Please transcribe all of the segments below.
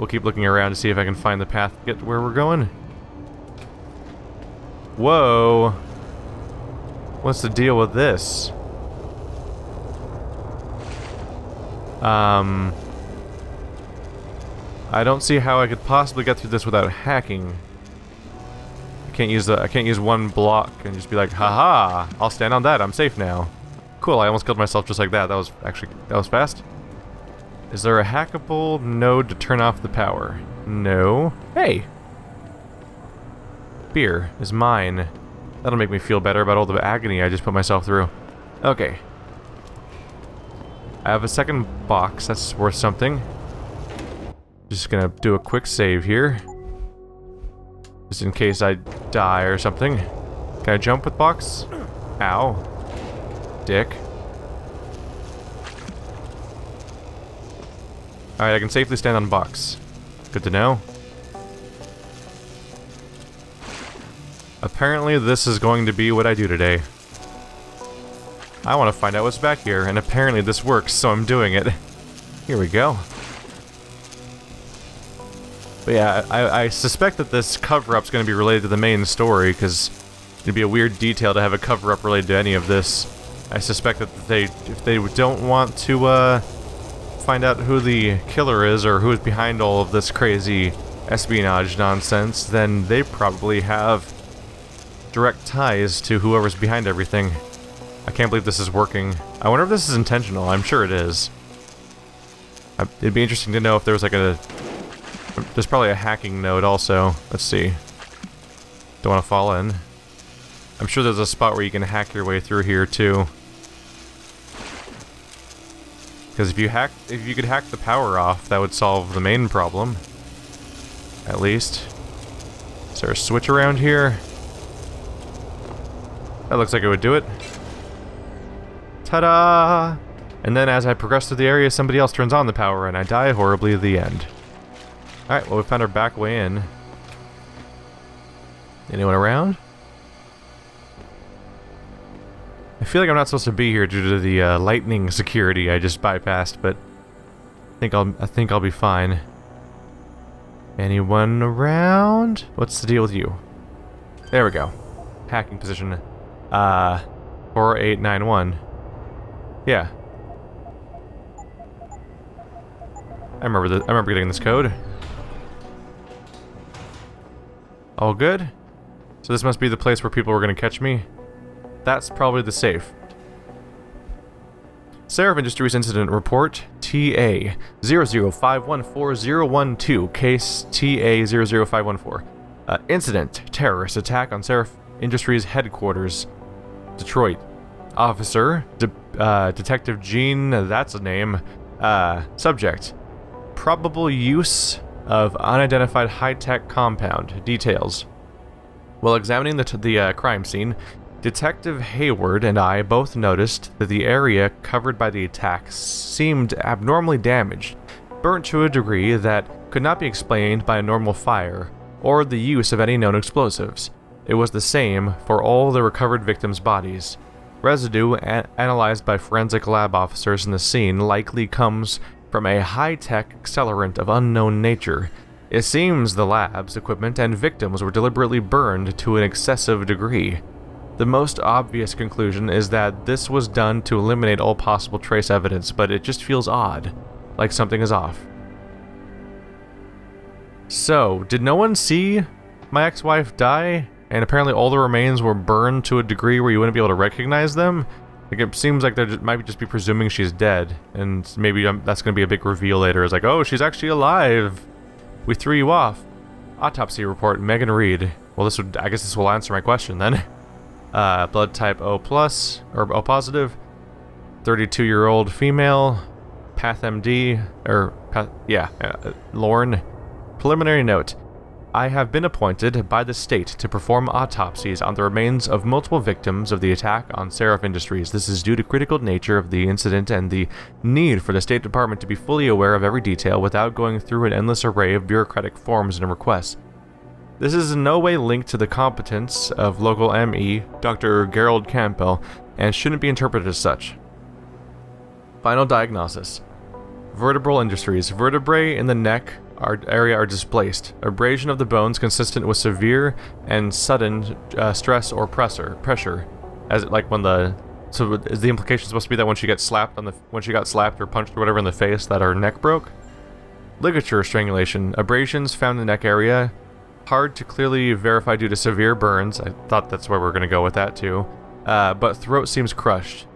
we'll keep looking around to see if I can find the path to get to where we're going. Whoa. What's the deal with this? Um... I don't see how I could possibly get through this without hacking. I can't use the I can't use one block and just be like, haha, I'll stand on that, I'm safe now. Cool, I almost killed myself just like that. That was actually that was fast. Is there a hackable node to turn off the power? No. Hey! Beer is mine. That'll make me feel better about all the agony I just put myself through. Okay. I have a second box, that's worth something. Just gonna do a quick save here. Just in case I die or something. Can I jump with box? Ow. Dick. Alright, I can safely stand on box. Good to know. Apparently this is going to be what I do today. I want to find out what's back here, and apparently this works, so I'm doing it. Here we go. But yeah, I, I suspect that this cover-up's going to be related to the main story, because it'd be a weird detail to have a cover-up related to any of this. I suspect that they, if they don't want to uh, find out who the killer is or who is behind all of this crazy espionage nonsense, then they probably have direct ties to whoever's behind everything. I can't believe this is working. I wonder if this is intentional. I'm sure it is. Uh, it'd be interesting to know if there was like a there's probably a hacking node also. Let's see. Don't want to fall in. I'm sure there's a spot where you can hack your way through here too. Because if you hack, if you could hack the power off, that would solve the main problem. At least. Is there a switch around here? That looks like it would do it. Ta-da! And then as I progress through the area, somebody else turns on the power and I die horribly at the end. Alright, well we found our back way in. Anyone around? Feel like I'm not supposed to be here due to the uh, lightning security I just bypassed, but I think I'll I think I'll be fine. Anyone around? What's the deal with you? There we go. Hacking position. Uh 4891. Yeah. I remember the I remember getting this code. All good? So this must be the place where people were going to catch me? That's probably the safe. Sarif Industries Incident Report, TA 0051412, case TA 00514. Uh, incident, terrorist attack on Sarif Industries headquarters, Detroit. Officer, De uh, Detective Gene, that's a name. Uh, subject, probable use of unidentified high-tech compound. Details. While examining the, the uh, crime scene, Detective Hayward and I both noticed that the area covered by the attack seemed abnormally damaged, burnt to a degree that could not be explained by a normal fire or the use of any known explosives. It was the same for all the recovered victims' bodies. Residue analyzed by forensic lab officers in the scene likely comes from a high-tech accelerant of unknown nature. It seems the lab's equipment and victims were deliberately burned to an excessive degree. The most obvious conclusion is that this was done to eliminate all possible trace evidence, but it just feels odd, like something is off. So, did no one see my ex-wife die? And apparently all the remains were burned to a degree where you wouldn't be able to recognize them? Like, it seems like they might just be presuming she's dead, and maybe um, that's going to be a big reveal later. It's like, oh, she's actually alive. We threw you off. Autopsy report, Megan Reed. Well, this would, I guess this will answer my question then. Uh, blood type O plus, or O positive. 32-year-old female. Path MD or, path, yeah, uh, Lorne. Preliminary note. I have been appointed by the state to perform autopsies on the remains of multiple victims of the attack on Sarif Industries. This is due to critical nature of the incident and the need for the State Department to be fully aware of every detail without going through an endless array of bureaucratic forms and requests. This is in no way linked to the competence of local ME, Dr. Gerald Campbell, and shouldn't be interpreted as such. Final diagnosis. Vertebral injuries. Vertebrae in the neck are, area are displaced. Abrasion of the bones consistent with severe and sudden uh, stress or pressure. Pressure, as it, like when the so is the implication supposed to be that when she gets slapped on the when she got slapped or punched or whatever in the face that her neck broke? Ligature strangulation. Abrasions found in the neck area. Hard to clearly verify due to severe burns. I thought that's where we are going to go with that too. Uh, but throat seems crushed.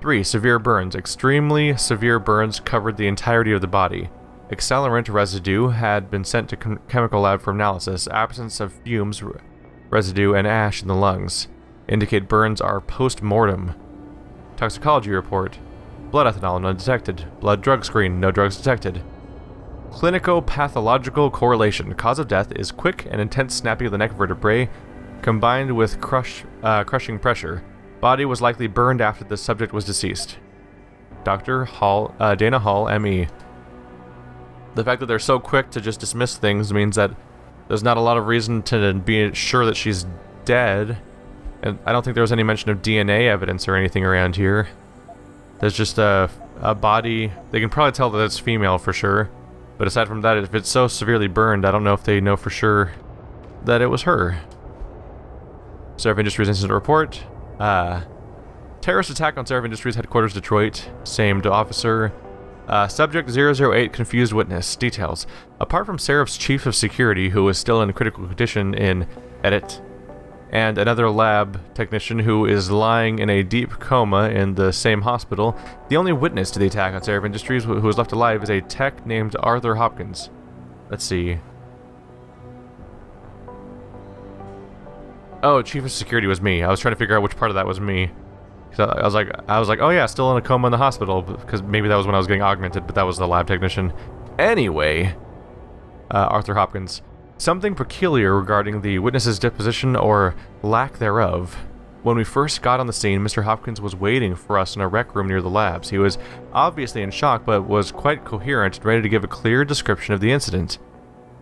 3. Severe burns. Extremely severe burns covered the entirety of the body. Accelerant residue had been sent to chemical lab for analysis. Absence of fumes, residue, and ash in the lungs indicate burns are post-mortem. Toxicology report. Blood ethanol undetected. Blood drug screen, no drugs detected. Clinico-pathological correlation. Cause of death is quick and intense snapping of the neck vertebrae combined with crush, uh, crushing pressure. Body was likely burned after the subject was deceased. Dr. Hall, uh, Dana Hall, ME. The fact that they're so quick to just dismiss things means that there's not a lot of reason to be sure that she's dead. And I don't think there was any mention of DNA evidence or anything around here. There's just a, a body. They can probably tell that it's female for sure. But aside from that, if it's so severely burned, I don't know if they know for sure that it was her. Sarif Industries incident report. Uh, terrorist attack on Sarif Industries headquarters, Detroit. Same to officer. Uh, subject 008 confused witness. Details. Apart from Sarif's chief of security, who is still in critical condition in edit, and another lab technician who is lying in a deep coma in the same hospital, the only witness to the attack on Sarif Industries who was left alive is a tech named Arthur Hopkins. Let's see. Oh, chief of security was me. I was trying to figure out which part of that was me. I was like, I was like, oh yeah, still in a coma in the hospital because maybe that was when I was getting augmented, but that was the lab technician. Anyway, uh, Arthur Hopkins, something peculiar regarding the witness's deposition or lack thereof. When we first got on the scene, Mr. Hopkins was waiting for us in a rec room near the labs. He was obviously in shock, but was quite coherent and ready to give a clear description of the incident.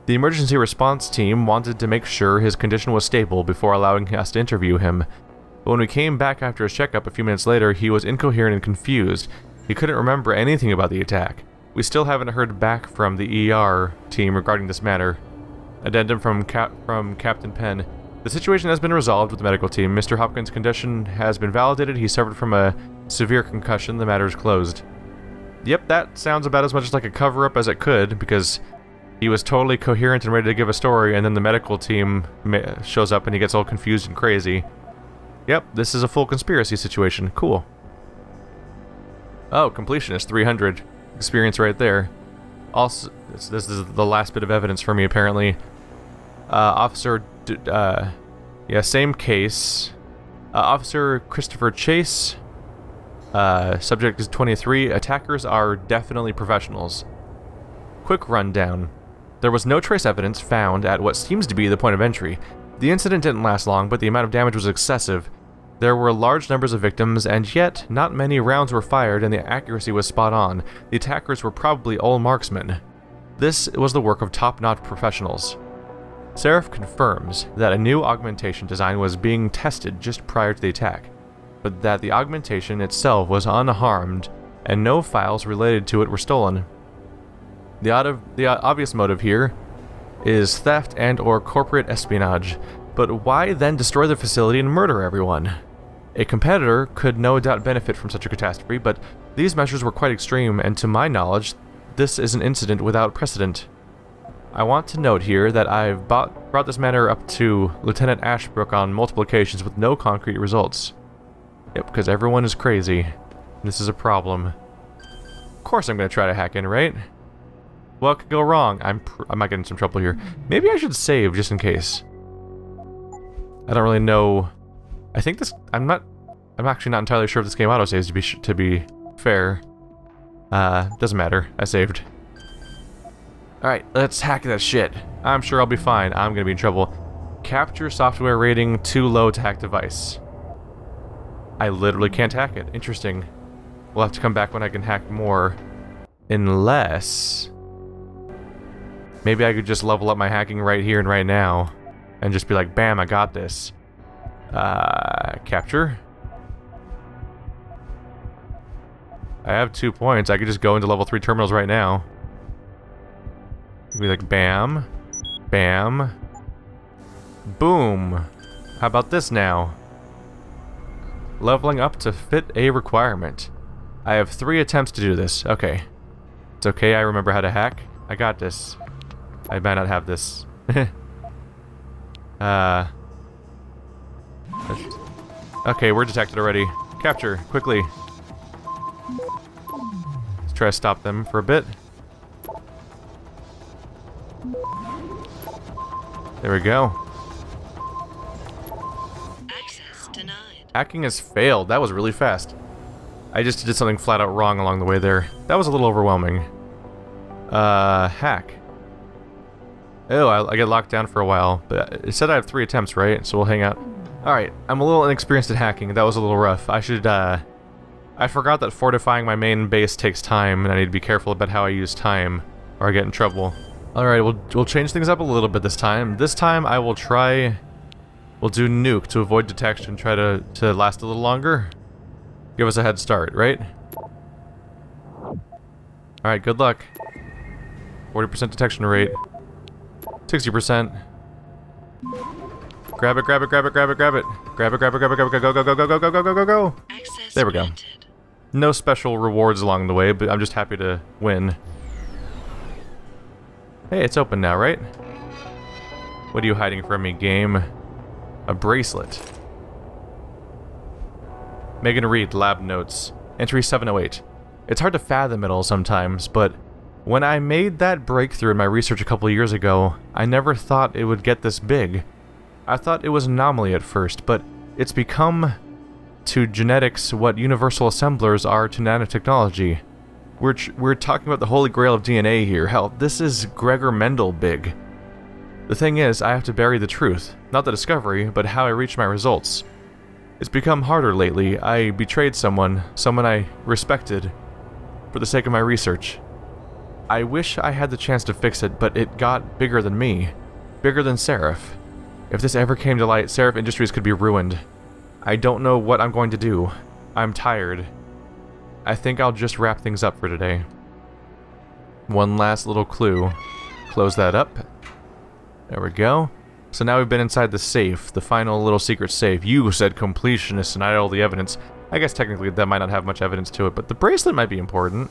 The emergency response team wanted to make sure his condition was stable before allowing us to interview him. But when we came back after his checkup a few minutes later, he was incoherent and confused. He couldn't remember anything about the attack. We still haven't heard back from the ER team regarding this matter. Addendum from, Cap from Captain Penn. The situation has been resolved with the medical team. Mr. Hopkins' condition has been validated. He suffered from a severe concussion. The matter is closed. Yep, that sounds about as much like a cover-up as it could, because he was totally coherent and ready to give a story, and then the medical team shows up and he gets all confused and crazy. Yep, this is a full conspiracy situation. Cool. Oh, completionist, 300. Experience right there. Also, this, this is the last bit of evidence for me, apparently. Uh, officer, uh, yeah, same case. Uh, Officer Christopher Chase. Subject is 23. Attackers are definitely professionals. Quick rundown. There was no trace evidence found at what seems to be the point of entry. The incident didn't last long, but the amount of damage was excessive. There were large numbers of victims, and yet not many rounds were fired and the accuracy was spot on. The attackers were probably all marksmen. This was the work of top-notch professionals. Sarif confirms that a new augmentation design was being tested just prior to the attack, but that the augmentation itself was unharmed and no files related to it were stolen. The, the obvious motive here is theft and or corporate espionage, but why then destroy the facility and murder everyone? A competitor could no doubt benefit from such a catastrophe, but these measures were quite extreme, and to my knowledge, this is an incident without precedent. I want to note here that I've bought, brought this matter up to Lieutenant Ashbrook on multiple occasions with no concrete results. Yep, because everyone is crazy. This is a problem. Of course I'm going to try to hack in, right? What could go wrong? I'm I might get in some trouble here. Maybe I should save just in case. I don't really know. I think this. I'm not. I'm actually not entirely sure if this game auto saves to be to be fair. Uh, doesn't matter. I saved. All right, let's hack that shit. I'm sure I'll be fine. I'm gonna be in trouble. Capture software rating too low to hack device. I literally can't hack it. Interesting. We'll have to come back when I can hack more. Unless... Maybe I could just level up my hacking right here and right now. And just be like, bam, I got this. Uh, capture. I have two points. I could just go into level 3 terminals right now. Be like bam, bam, boom. How about this now? Leveling up to fit a requirement. I have three attempts to do this. Okay. It's okay, I remember how to hack. I got this. I might not have this. uh... Okay, we're detected already. Capture, quickly. Let's try to stop them for a bit. There we go. Access denied. Hacking has failed. That was really fast. I just did something flat out wrong along the way there. That was a little overwhelming. Uh, hack. Oh, I, I get locked down for a while, but it said I have three attempts, right? So we'll hang out. Alright, I'm a little inexperienced at hacking. That was a little rough. I should, uh... I forgot that fortifying my main base takes time, and I need to be careful about how I use time, or I get in trouble. Alright, we'll, we'll change things up a little bit this time. This time I will try... We'll do nuke to avoid detection, try to, to last a little longer. Give us a head start, right? Alright, good luck. 40% detection rate. 60%. Grab it, grab it, grab it, grab it, grab it. Grab it, grab it, grab it, grab it, go, go, go, go, go, go, go, go, go, go. There we go. No special rewards along the way, but I'm just happy to win. Hey, it's open now, right? What are you hiding from me, game? A bracelet. Megan Reed, lab notes. Entry 708. It's hard to fathom it all sometimes, but when I made that breakthrough in my research a couple years ago, I never thought it would get this big. I thought it was an anomaly at first, but it's become to genetics what universal assemblers are to nanotechnology. We're, we're talking about the holy grail of DNA here. Hell, this is Gregor Mendel big. The thing is, I have to bury the truth. Not the discovery, but how I reached my results. It's become harder lately. I betrayed someone, someone I respected, for the sake of my research. I wish I had the chance to fix it, but it got bigger than me. Bigger than Sarif. If this ever came to light, Sarif Industries could be ruined. I don't know what I'm going to do. I'm tired. I think I'll just wrap things up for today. One last little clue. Close that up. There we go. So now we've been inside the safe, the final little secret safe. You said completionist and I had all the evidence. I guess technically that might not have much evidence to it, but the bracelet might be important.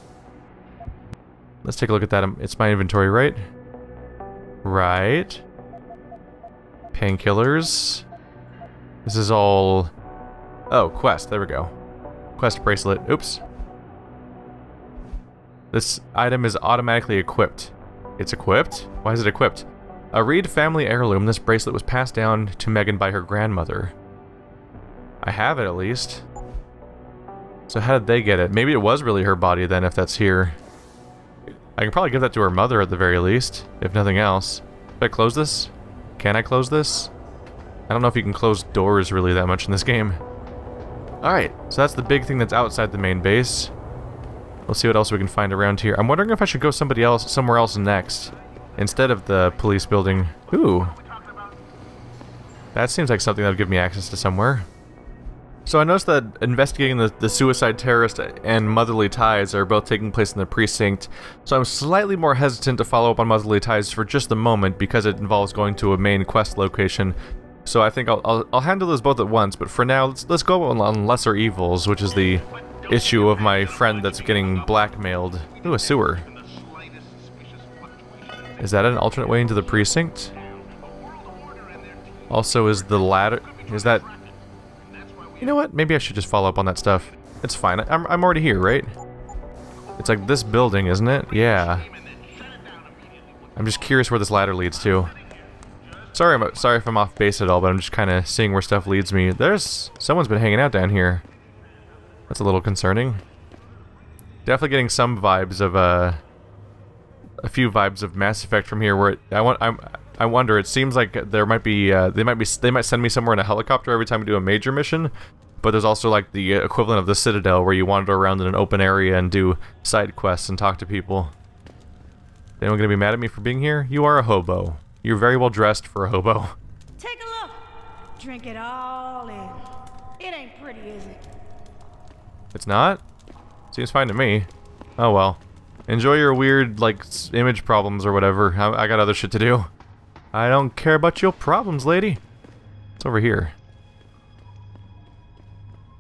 Let's take a look at that. Um, It's my inventory, right? Right. Painkillers. This is all... Oh, quest. There we go. Quest bracelet. Oops. This item is automatically equipped. It's equipped? Why is it equipped? A Reed family heirloom, this bracelet was passed down to Megan by her grandmother. I have it at least. So how did they get it? Maybe it was really her body then if that's here. I can probably give that to her mother at the very least, if nothing else. Can I close this? Can I close this? I don't know if you can close doors really that much in this game. Alright, so that's the big thing that's outside the main base. We'll see what else we can find around here. I'm wondering if I should go somebody else, somewhere else next, instead of the police building. Ooh. That seems like something that would give me access to somewhere. So I noticed that investigating the, the suicide terrorist and motherly ties are both taking place in the precinct, so I'm slightly more hesitant to follow up on motherly ties for just the moment because it involves going to a main quest location. So I think I'll, I'll, I'll handle those both at once, but for now, let's, let's go on, on Lesser Evils, which is the issue of my friend that's getting blackmailed. Ooh, a sewer. Is that an alternate way into the precinct? Also, is the ladder... Is that... You know what? Maybe I should just follow up on that stuff. It's fine. I'm, I'm already here, right? It's like this building, isn't it? Yeah. I'm just curious where this ladder leads to. Sorry, I'm, sorry if I'm off base at all, but I'm just kind of seeing where stuff leads me. There's... Someone's been hanging out down here. That's a little concerning. Definitely getting some vibes of, uh... A few vibes of Mass Effect from here, where it, I want... I'm, I wonder. It seems like there might be uh, they might be they might send me somewhere in a helicopter every time we do a major mission, but there's also like the equivalent of the Citadel where you wander around in an open area and do side quests and talk to people. Anyone gonna be mad at me for being here? You are a hobo. You're very well dressed for a hobo. Take a look. Drink it all in. It ain't pretty, is it? It's not? Seems fine to me. Oh well. Enjoy your weird, like, image problems or whatever. I, I got other shit to do. I don't care about your problems, lady. It's over here.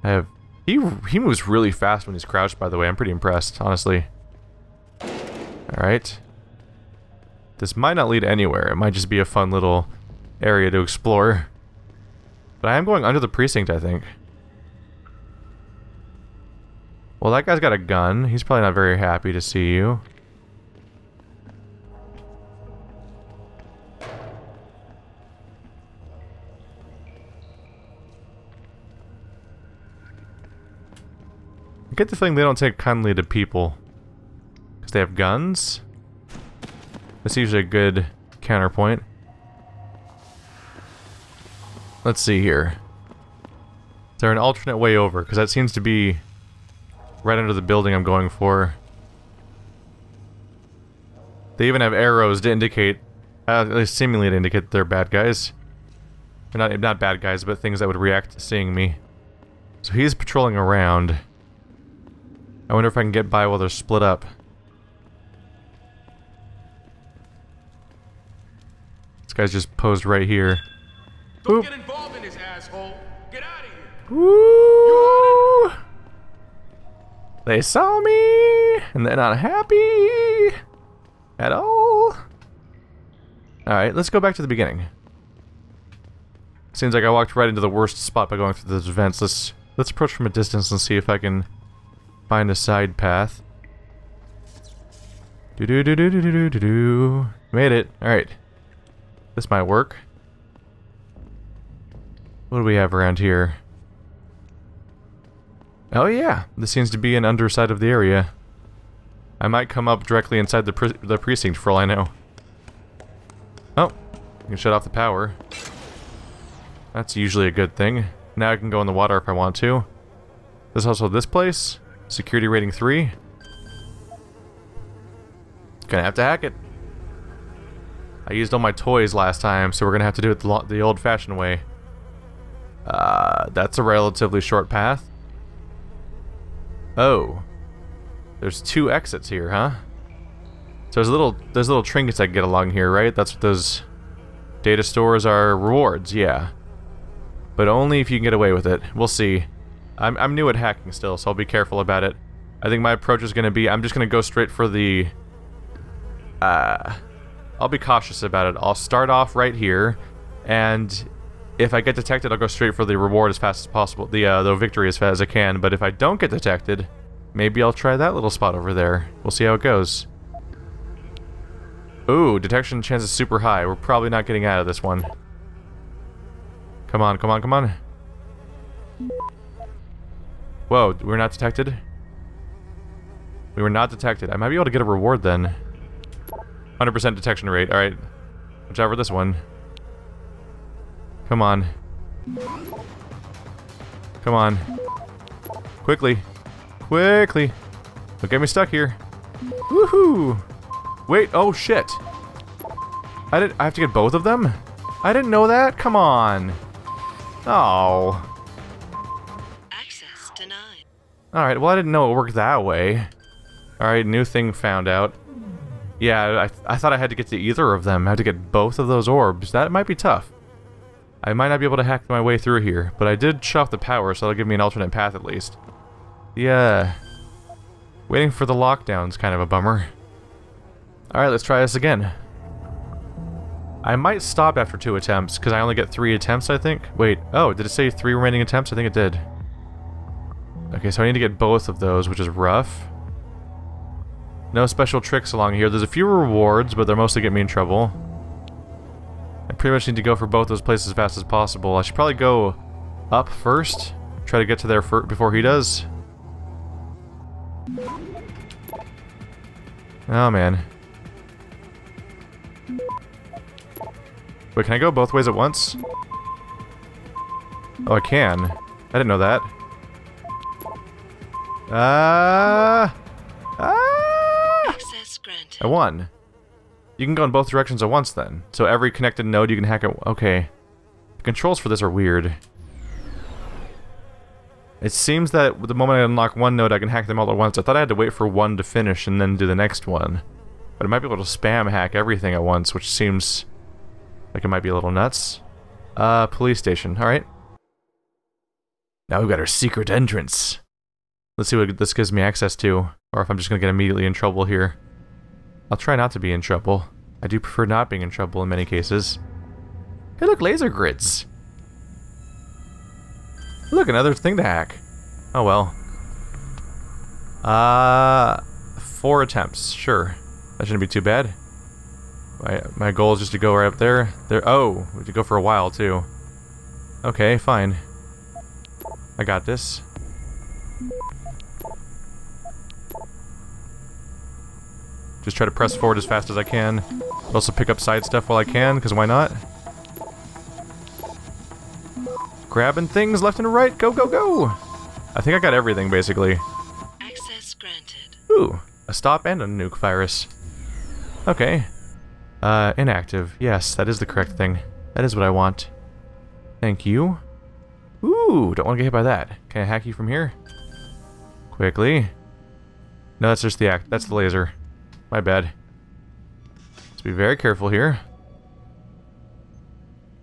I have... He, he moves really fast when he's crouched, by the way. I'm pretty impressed, honestly. Alright. This might not lead anywhere. It might just be a fun little area to explore. But I am going under the precinct, I think. Well, that guy's got a gun. He's probably not very happy to see you. I get the feeling they don't take kindly to people. Because they have guns? That's usually a good counterpoint. Let's see here. Is there an alternate way over? Because that seems to be right under the building I'm going for. They even have arrows to indicate, uh, at least seemingly to indicate they're bad guys. Or not, not bad guys, but things that would react to seeing me. So he's patrolling around. I wonder if I can get by while they're split up. This guy's just posed right here. Don't Oop. get involved in this asshole. Get out of here. Woo! They saw me, and they're not happy at all. Alright, let's go back to the beginning. Seems like I walked right into the worst spot by going through those vents. Let's let's approach from a distance and see if I can find a side path. Do do do do do do do do. Made it. Alright. This might work. What do we have around here? Oh yeah, this seems to be an underside of the area. I might come up directly inside the pre the precinct for all I know. Oh, I can shut off the power. That's usually a good thing. Now I can go in the water if I want to. There's also this place. Security rating 3. Gonna have to hack it. I used all my toys last time, so we're gonna have to do it the, the old-fashioned way. Uh, that's a relatively short path. Oh. There's two exits here, huh? So there's little there's little trinkets I can get along here, right? That's what those data stores are rewards, yeah. But only if you can get away with it. We'll see. I'm I'm new at hacking still, so I'll be careful about it. I think my approach is gonna be I'm just gonna go straight for the uh I'll be cautious about it. I'll start off right here, and if I get detected, I'll go straight for the reward as fast as possible, the uh, the victory as fast as I can. But if I don't get detected, maybe I'll try that little spot over there. We'll see how it goes. Ooh, detection chance is super high. We're probably not getting out of this one. Come on, come on, come on. Whoa, we're not detected? We were not detected. I might be able to get a reward then. 100% detection rate. Alright. Watch out for this one. Come on. Come on. Quickly. Quickly. Don't get me stuck here. Woohoo! Wait, oh shit. I did I have to get both of them? I didn't know that? Come on. Oh. Access denied. Alright, well I didn't know it worked that way. Alright, new thing found out. Yeah, I, I thought I had to get to either of them. I had to get both of those orbs. That might be tough. I might not be able to hack my way through here, but I did shut off the power, so that'll give me an alternate path at least. Yeah. Waiting for the lockdown's kind of a bummer. Alright, let's try this again. I might stop after two attempts, because I only get three attempts, I think. Wait, oh, did it say three remaining attempts? I think it did. Okay, so I need to get both of those, which is rough. No special tricks along here. There's a few rewards, but they're mostly getting me in trouble. I pretty much need to go for both those places as fast as possible. I should probably go up first. Try to get to there before he does. Oh, man. Wait, can I go both ways at once? Oh, I can. I didn't know that. Ah! ah! Access granted. I won. You can go in both directions at once then. So every connected node you can hack it. Okay. The controls for this are weird. It seems that the moment I unlock one node, I can hack them all at once. I thought I had to wait for one to finish and then do the next one. But I might be able to spam hack everything at once, which seems like it might be a little nuts. Uh, police station. Alright. Now we've got our secret entrance. Let's see what this gives me access to, or if I'm just to get immediately in trouble here. I'll try not to be in trouble. I do prefer not being in trouble in many cases. Hey look, laser grids! Look, another thing to hack. Oh well. Uh, four attempts, sure. That shouldn't be too bad. My, my goal is just to go right up there. There. Oh, we have to go for a while too. Okay, fine. I got this. Just try to press forward as fast as I can. Also pick up side stuff while I can, because why not? Grabbing things left and right. Go, go, go! I think I got everything, basically. Access granted. Ooh, a stop and a nuke virus. Okay. Uh, inactive. Yes, that is the correct thing. That is what I want. Thank you. Ooh, don't want to get hit by that. Can I hack you from here? Quickly. No, that's just the act. That's the laser. My bad. Let's be very careful here.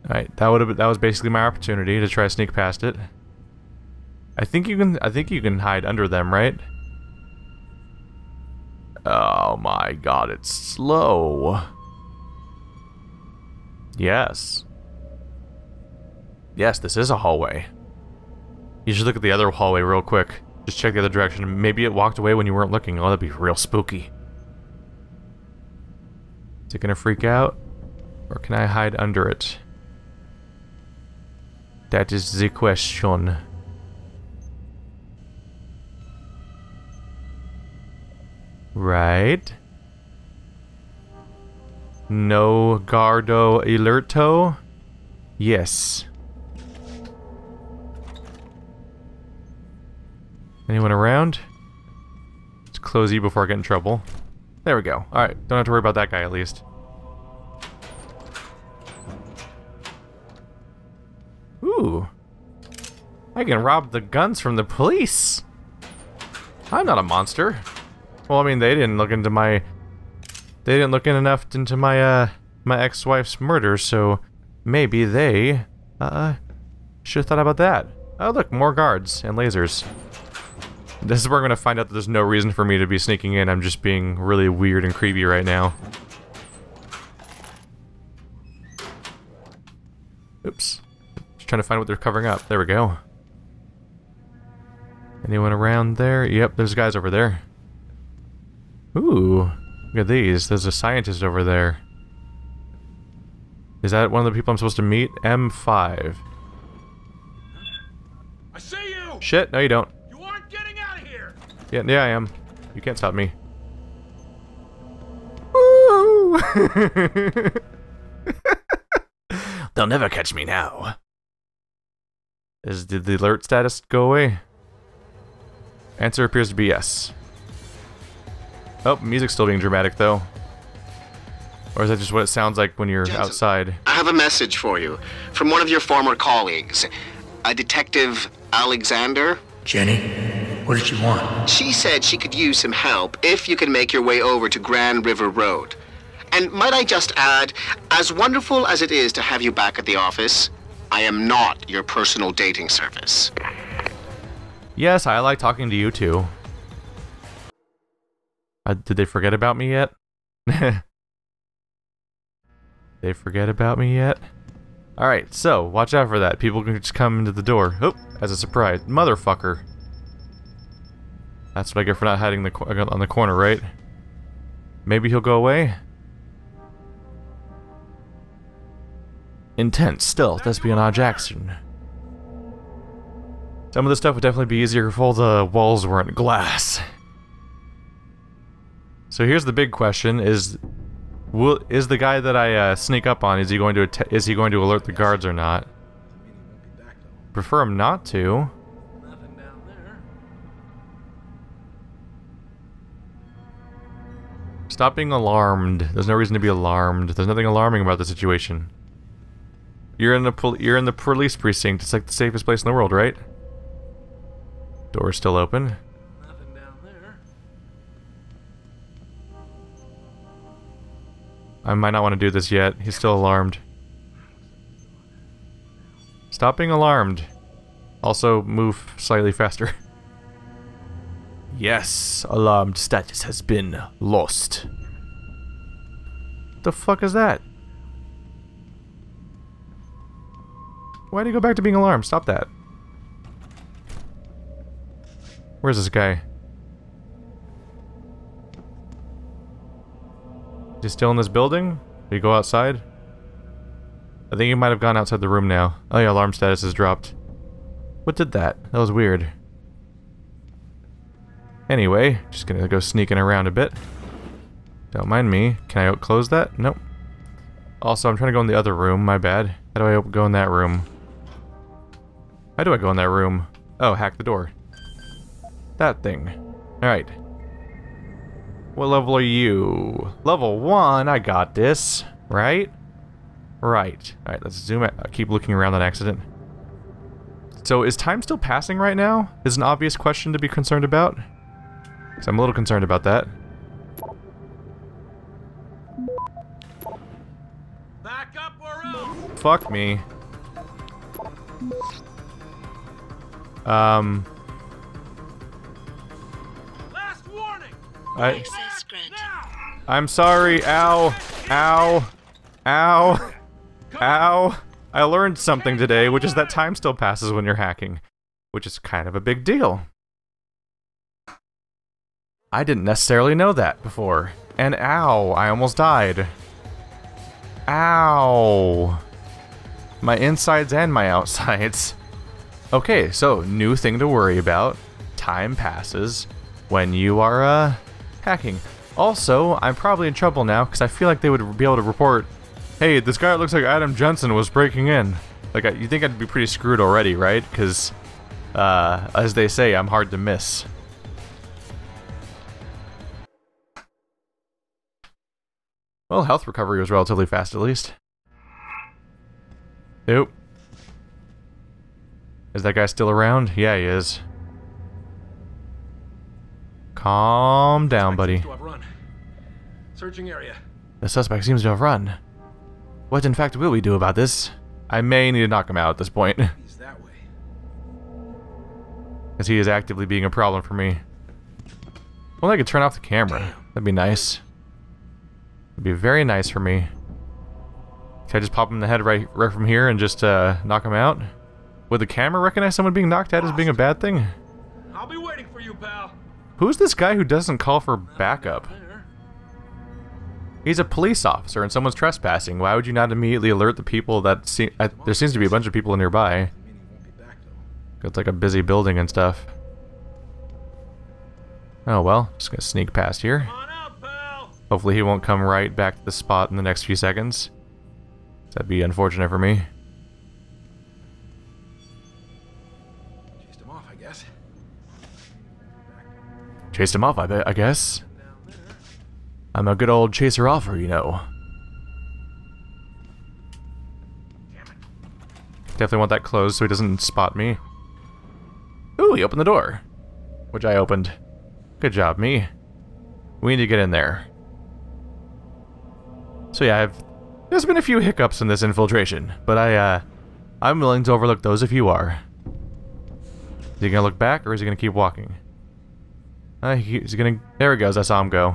Alright, that would have that was basically my opportunity to try to sneak past it. I think you can I think you can hide under them, right? Oh my god, it's slow. Yes. Yes, this is a hallway. You should look at the other hallway real quick. Just check the other direction. Maybe it walked away when you weren't looking. Oh, that'd be real spooky. Is it gonna freak out? Or can I hide under it? That is the question. Right. No Gardo Alerto? Yes. Anyone around? Let's close you before I get in trouble. There we go. Alright, don't have to worry about that guy at least. Ooh. I can rob the guns from the police. I'm not a monster. Well, I mean, they didn't look into my... They didn't look in enough into my, uh, my ex-wife's murder, so maybe they, uh, should have thought about that. Oh, look, more guards and lasers. This is where I'm going to find out that there's no reason for me to be sneaking in. I'm just being really weird and creepy right now. Oops. Just trying to find what they're covering up. There we go. Anyone around there? Yep, there's guys over there. Ooh, look at these. There's a scientist over there. Is that one of the people I'm supposed to meet? M5. I see you! Shit, no you don't. You aren't getting out of here! Yeah, yeah I am. You can't stop me. Woo! They'll never catch me now. Is did the alert status go away? Answer appears to be yes. Oh, music's still being dramatic though. Or is that just what it sounds like when you're Jensen. outside? I have a message for you from one of your former colleagues, a detective Alexander. Jenny, what did she want? She said she could use some help if you can make your way over to Grand River Road. And might I just add, as wonderful as it is to have you back at the office, I am not your personal dating service. Yes, I like talking to you too. Uh, did they forget about me yet? they forget about me yet? Alright, so, watch out for that. People can just come into the door. Oh, as a surprise. Motherfucker. That's what I get for not hiding the on the corner, right? Maybe he'll go away? Intense stealth espionage action. Some of this stuff would definitely be easier if all the walls weren't glass. So here's the big question: Is will is the guy that I uh, sneak up on? Is he going to is he going to alert the guards or not? Prefer him not to. Stop being alarmed. There's no reason to be alarmed. There's nothing alarming about the situation. You're in the pol- you're in the police precinct. It's like the safest place in the world, right? Door's still open. Nothing down there. I might not want to do this yet. He's still alarmed. Stop being alarmed. Also, move slightly faster. yes, alarmed status has been lost. The fuck is that? Why do you go back to being alarmed? Stop that. Where's this guy? Is he still in this building? Did he go outside? I think he might have gone outside the room now. Oh yeah, alarm status has dropped. What did that? That was weird. Anyway, just gonna go sneaking around a bit. Don't mind me. Can I close that? Nope. Also, I'm trying to go in the other room. My bad. How do I go in that room? How do I go in that room? Oh, hack the door. That thing. Alright. What level are you? Level 1, I got this. Right? Right. Alright, let's zoom out. I keep looking around on accident. So, is time still passing right now? Is an obvious question to be concerned about? So I'm a little concerned about that. Back up or else. Fuck me. Um, Last warning. I, Access granted. Now. I'm sorry, ow, ow, ow, ow. I learned something today, which is that time still passes when you're hacking, which is kind of a big deal. I didn't necessarily know that before. And ow, I almost died. Ow. My insides and my outsides. Okay, so new thing to worry about. Time passes when you are, uh, hacking. Also, I'm probably in trouble now because I feel like they would be able to report, hey, this guy looks like Adam Jensen was breaking in. Like, you think I'd be pretty screwed already, right? Because, uh, as they say, I'm hard to miss. Well, health recovery was relatively fast, at least. Nope. Is that guy still around? Yeah, he is. Calm down, buddy. Seems to have run. Searching area. The suspect seems to have run. What in fact will we do about this? I may need to knock him out at this point, He's that way. as he is actively being a problem for me. Well, I could turn off the camera. That'd be nice. It'd be very nice for me. Can I just pop him in the head right, right from here and just uh, knock him out? Would the camera recognize someone being knocked out as being a bad thing? I'll be waiting for you, pal. Who's this guy who doesn't call for backup? He's a police officer and someone's trespassing. Why would you not immediately alert the people that see? Uh, there seems to be a bunch of people nearby. Meaning he won't be back though. It's like a busy building and stuff. Oh well, just gonna sneak past here. Come on out, pal. Hopefully he won't come right back to the spot in the next few seconds. That'd be unfortunate for me. Chased him off, I guess. Chased him off, I bet. I guess. I'm a good old chaser offer, you know. Definitely want that closed so he doesn't spot me. Ooh, he opened the door. Which I opened. Good job, me. We need to get in there. So yeah, I've... There's been a few hiccups in this infiltration, but I, uh... I'm willing to overlook those if you are. Is he gonna look back, or is he gonna keep walking? Uh, he- he's gonna... There he goes, I saw him go.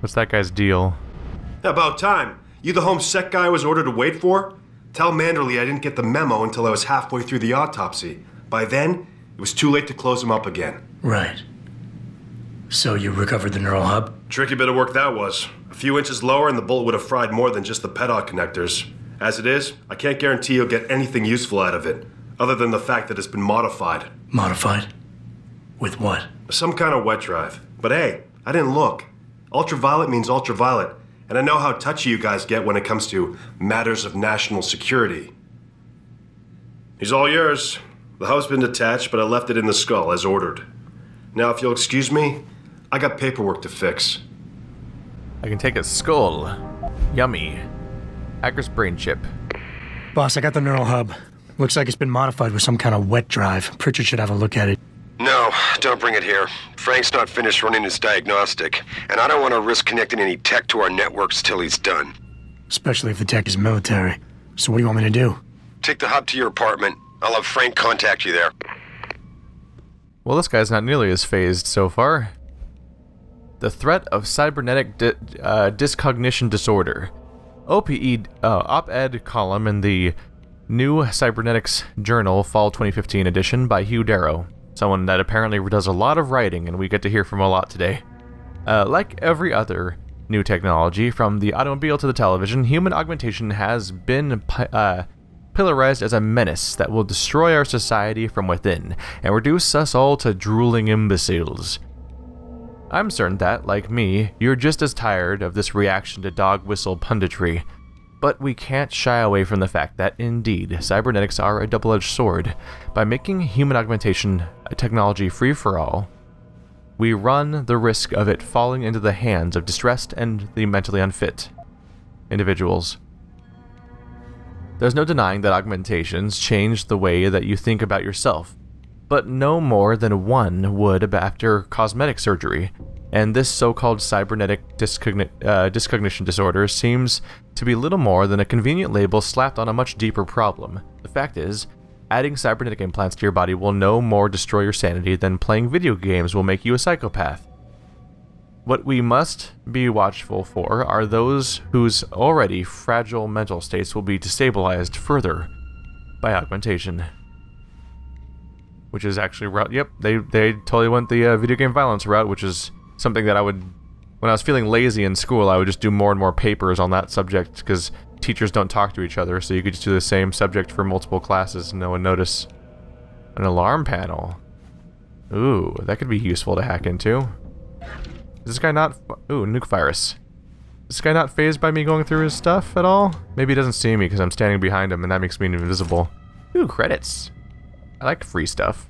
What's that guy's deal? About time. You the home sec guy I was ordered to wait for? Tell Manderley I didn't get the memo until I was halfway through the autopsy. By then, it was too late to close him up again. Right. So you recovered the neural hub? Tricky bit of work that was. A few inches lower and the bullet would have fried more than just the pedal connectors. As it is, I can't guarantee you'll get anything useful out of it, other than the fact that it's been modified. Modified? With what? Some kind of wet drive. But hey, I didn't look. Ultraviolet means ultraviolet, and I know how touchy you guys get when it comes to matters of national security. He's all yours. The hub's been detached, but I left it in the skull as ordered. Now, if you'll excuse me, I got paperwork to fix. I can take a skull. Yummy. Hacker's brain chip. Boss, I got the neural hub. Looks like it's been modified with some kind of wet drive. Pritchard should have a look at it. No, don't bring it here. Frank's not finished running his diagnostic, and I don't want to risk connecting any tech to our networks till he's done. Especially if the tech is military. So what do you want me to do? Take the hub to your apartment. I'll have Frank contact you there. Well, this guy's not nearly as phased so far. The threat of cybernetic di uh, discognition disorder. OPE uh, op-ed column in the New Cybernetics Journal Fall 2015 edition by Hugh Darrow, someone that apparently does a lot of writing and we get to hear from a lot today. Uh, like every other new technology, from the automobile to the television, human augmentation has been uh, pillarized as a menace that will destroy our society from within and reduce us all to drooling imbeciles. I'm certain that, like me, you're just as tired of this reaction to dog whistle punditry. But we can't shy away from the fact that, indeed, cybernetics are a double-edged sword. By making human augmentation a technology free for all, we run the risk of it falling into the hands of distressed and the mentally unfit individuals. There's no denying that augmentations change the way that you think about yourself, but no more than one would after cosmetic surgery, and this so-called cybernetic discogni uh, discognition disorder seems to be little more than a convenient label slapped on a much deeper problem. The fact is, adding cybernetic implants to your body will no more destroy your sanity than playing video games will make you a psychopath. What we must be watchful for are those whose already fragile mental states will be destabilized further by augmentation. Which is actually route. Yep, they they totally went the uh, video game violence route, which is something that I would, when I was feeling lazy in school, I would just do more and more papers on that subject because teachers don't talk to each other, so you could just do the same subject for multiple classes and no one notice. An alarm panel. Ooh, that could be useful to hack into. Is this guy not... Ooh, nuke virus. Is this guy not fazed by me going through his stuff at all? Maybe he doesn't see me because I'm standing behind him and that makes me invisible. Ooh, credits. I like free stuff.